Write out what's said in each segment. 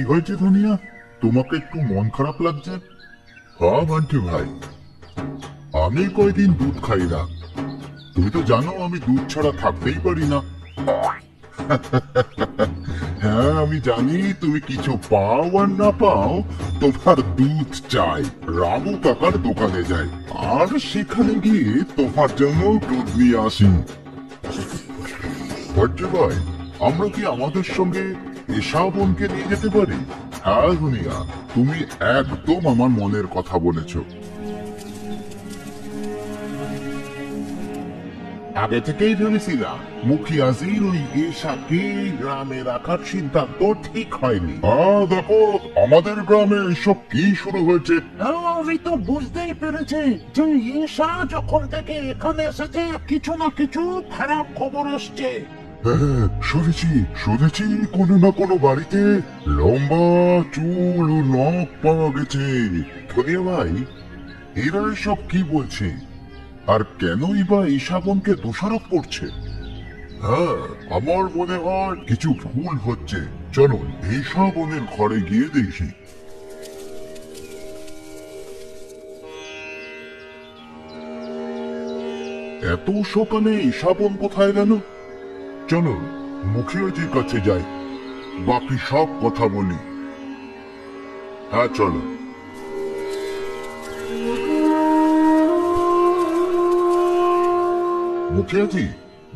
কি হয়েছে ধনিয়া? তোমাকে একটু মন খারাপ লাগছে? হ্যাঁ বান্টি ভাই। আমি কয়দিন দুধ খাই না। তুমি তো জানো, আমি দুধ ছাড়া থাকতেই পারি না। হ্যাঁ আমি জানি, তুমি কিছু পাও আর না পাও, তোমার দুধ চাই। রামু কাকার দোকানে যাই। আর সেখানে গিয়ে তোমার জন্য দুধ নিয়ে আসি। ভট্ট ভাই, আমরা কি আমাদের সঙ্গে এসা বোনকে নিয়ে যেতে পারি? হ্যাঁ তুমি একদম আমার মনের কথা বলেছ। আগে থেকেই ভেবেছিলাম মুখিয়াজির ওই এশাকে গ্রামে রাখার সিদ্ধান্ত ঠিক হয়নি। আহ দেখো, আমাদের গ্রামে এসব কি শুরু হয়েছে? আমি তো বুঝতেই পেরেছি যে ঈশা যখন থেকে এখানে এসেছে, কিছু না কিছু খারাপ খবর আসছে। হ্যাঁ শুনেছি শুনেছি কোনো না কোনো বাড়িতে লম্বা চুল ও নখ পাওয়া গেছে। ধনিয়া ভাই। এরা সব কি বলছে? আর কেনই বা ঈশাবনকে দোষারোপ করছে? হ্যাঁ আমার মনে হয় কিছু ভুল হচ্ছে। চলো ঈশাবনের ঘরে গিয়ে দেখি। এত সকালে ঈশাবন কোথায় গেল চলো মুখিয়াজির কাছে যাই। বাকি সব কথা বলি। হ্যাঁ চলো। মুখিয়াজি,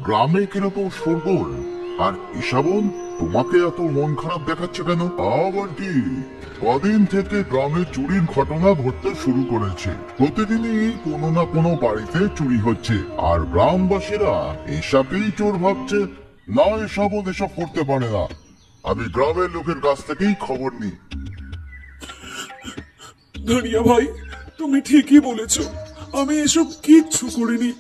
গ্রামে কীরকম শোরগোল? আর ঈশাবন, তোমাকে এত মন খারাপ দেখাচ্ছে কেন? আবার কি? কদিন থেকে গ্রামে চুরির ঘটনা ঘটতে শুরু করেছে। প্রতিদিনই কোনো না কোনো বাড়িতে চুরি হচ্ছে। আর গ্রামবাসীরা এসবই চোর ভাবছে। না এসবন এসব করতে পারে না। আমি গ্রামের লোকের কাছ থেকেই খবর নিই। ধনিয়া ভাই তুমি ঠিকই বলেছ। আমি এসব কিচ্ছু করিনি।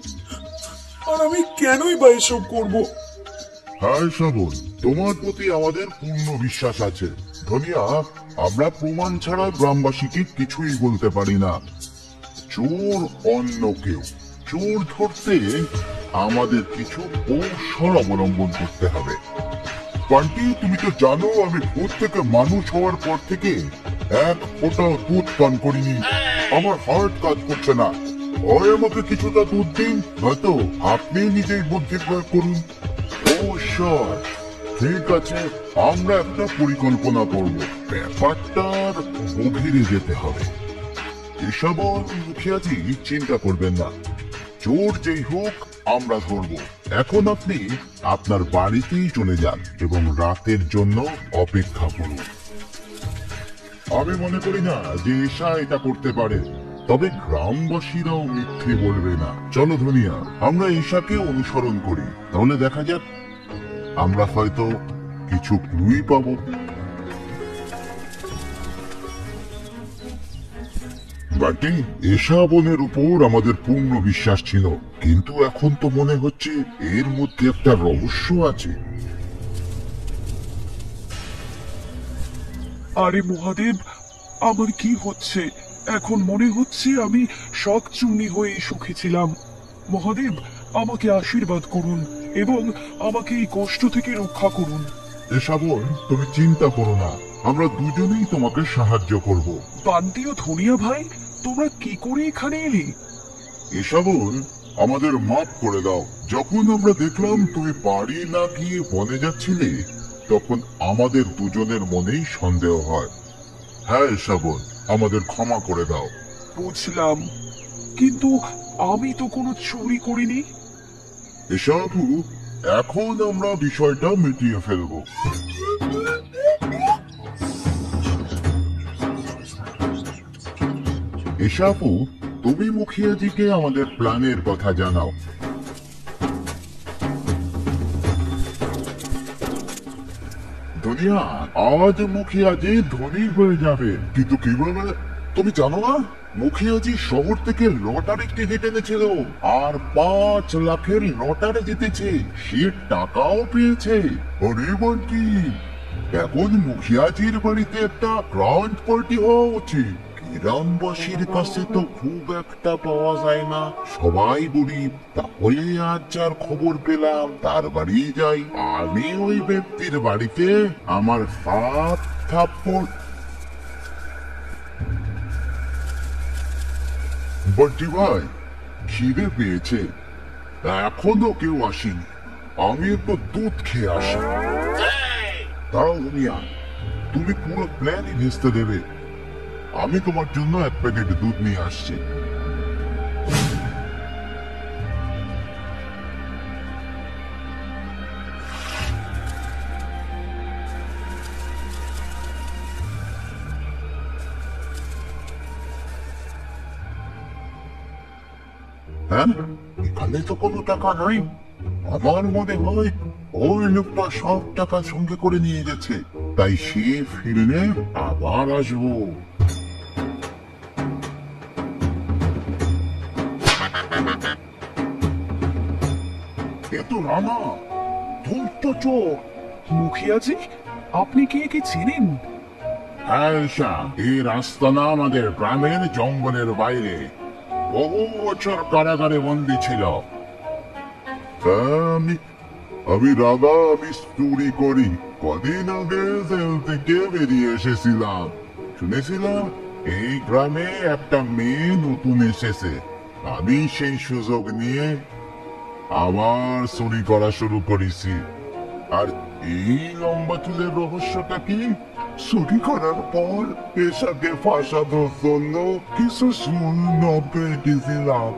আর আমি কেনই বা এসব করব? হ্যাঁ শ্রাবণ তোমার প্রতি আমাদের পূর্ণ বিশ্বাস আছে। ধনিয়া আমরা প্রমাণ ছাড়া গ্রামবাসীকে কিছুই বলতে পারি না। চোর অন্য কেউ। চোর ধরতে আমাদের কিছু কৌশল অবলম্বন করতে হবে। পান্টি, তুমি তো জানো আমি ভূত থেকে মানুষ হওয়ার পর থেকে এক ফোঁটা দুধ পান করিনি। আমার হার্ট কাজ করছে না। হয় আমাকে কিছুটা দুধ দিন, হয়তো আপনি নিজেই বুদ্ধি প্রয়োগ করুন। ও ঠিক আছে, আমরা একটা পরিকল্পনা করব। ব্যাপারটার গভীরে যেতে হবে। এসব মুখিয়াজি চিন্তা করবেন না। চোর যেই হোক, আমরা ধরব। এখন আপনি আপনার বাড়িতেই চলে যান এবং রাতের জন্য অপেক্ষা করুন। আমি মনে করি না যে এশা এটা করতে পারে, তবে গ্রামবাসীরাও মিথ্যে বলবে না। চলো ধনিয়া, আমরা ঈশাকে অনুসরণ করি, তাহলে দেখা যাক, আমরা হয়তো কিছু ক্লুই পাবো। বাটি এশা বোনের উপর আমাদের পূর্ণ বিশ্বাস ছিল। কিন্তু এখন তো মনে হচ্ছে এর মধ্যে একটা রহস্য আছে। আরে মহাদেব আমার কি হচ্ছে? এখন মনে হচ্ছে আমি শখ চুনি হয়ে সুখী ছিলাম। মহাদেব আমাকে আশীর্বাদ করুন এবং আমাকে এই কষ্ট থেকে রক্ষা করুন। এশা বোন তুমি চিন্তা করো না। আমরা দুজনেই তোমাকে সাহায্য করব। বান্তি ও ধনিয়া ভাই তোমরা কি করে এখানে এলে? এসবন আমাদের মাফ করে দাও। যখন আমরা দেখলাম তুমি বাড়ি না গিয়ে বনে যাচ্ছিলে তখন আমাদের দুজনের মনেই সন্দেহ হয়। হ্যাঁ এসবন আমাদের ক্ষমা করে দাও। বুঝলাম। কিন্তু আমি তো কোনো চুরি করিনি। এসবু এখন আমরা বিষয়টা মিটিয়ে ফেলব। এসাপু তুমি মুখিয়াজিকে আমাদের প্ল্যানের কথা জানাও। দুনিয়া, আজ মুখিয়াজি ধনী হয়ে যাবে। কিন্তু কীভাবে তুমি জানো না, মুখিয়াজি শহর থেকে লটারি টিকিট এনেছিল, আর পাঁচ লাখের লটারি জিতেছে। সে টাকাও পেয়েছে। আরে বন্টি এখন মুখিয়াজির বাড়িতে একটা গ্রান্ড পার্টি হওয়া উচিত। গ্রামবাসীর কাছে তো খুব একটা পাওয়া যায় না। সবাই গরিব তাহলে আজ যার খবর পেলাম তার বাড়ি যাই। আমি ওই ব্যক্তির বাড়িতে আমার হাত থাপ্পড়। বর্জি ভাই খিদে পেয়েছে। এখনও কেউ আসেনি। আমি একটু দুধ খেয়ে আসি। দাঁড়াও দুনিয়া তুমি পুরো প্ল্যানই ভেস্তে দেবে। আমি তোমার জন্য এক প্যাকেট দুধ নিয়ে আসছি। হ্যাঁ? এখানে তো কোনো টাকা নাই। আমার মনে হয় ওই লোকটা সব টাকা সঙ্গে করে নিয়ে গেছে। তাই সে ফিরলে আবার আসব। ধূর্ত মুখিয়াজি আপনি কি একে হ্যাঁ ঈশা, এই রাস্তা না আমাদের গ্রামের জঙ্গলের বাইরে। বহু বছর কারাগারে বন্দি ছিল। আমি আমি রাগা আমি চুরি করি। কদিন আগে জেল থেকে বেরিয়ে এসেছিলাম। শুনেছিলাম এই গ্রামে একটা মেয়ে নতুন এসেছে। আমি সেই সুযোগ নিয়ে আবার চুরি করা শুরু করেছি। আর এই লম্বা চুলের রহস্যটা কি? চুরি করার পর পেশাকে ফাঁসানোর জন্য কিছু শূন্য পেয়েছিলাম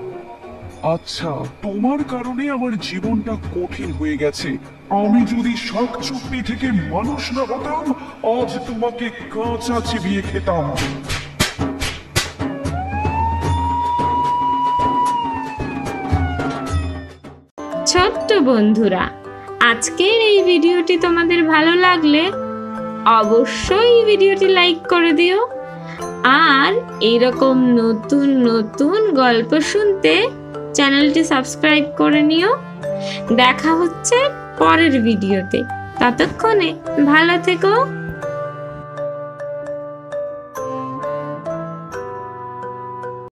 আচ্ছা তোমার কারণে আমার জীবনটা কঠিন হয়ে গেছে। আমি যদি শাক চুপড়ি থেকে মানুষ না হতাম, আজ তোমাকে কাঁচা চিবিয়ে খেতাম। ছোট্ট বন্ধুরা, আজকের এই ভিডিওটি তোমাদের ভালো লাগলে অবশ্যই ভিডিওটি লাইক করে দিও। আর এরকম নতুন নতুন গল্প শুনতে চ্যানেলটি সাবস্ক্রাইব করে নিও। দেখা হচ্ছে পরের ভিডিওতে। ততক্ষণে ভালো থেকো।